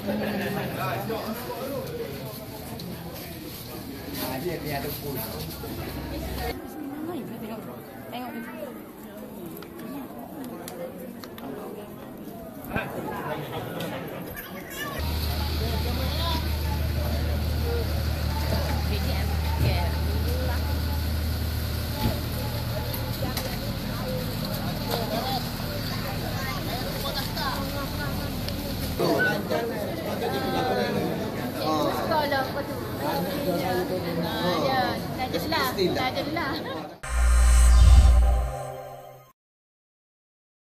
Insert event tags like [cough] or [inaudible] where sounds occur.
[laughs] 哎，那你别别说，哎！哎。Ya, dah jelas. Dah jelas.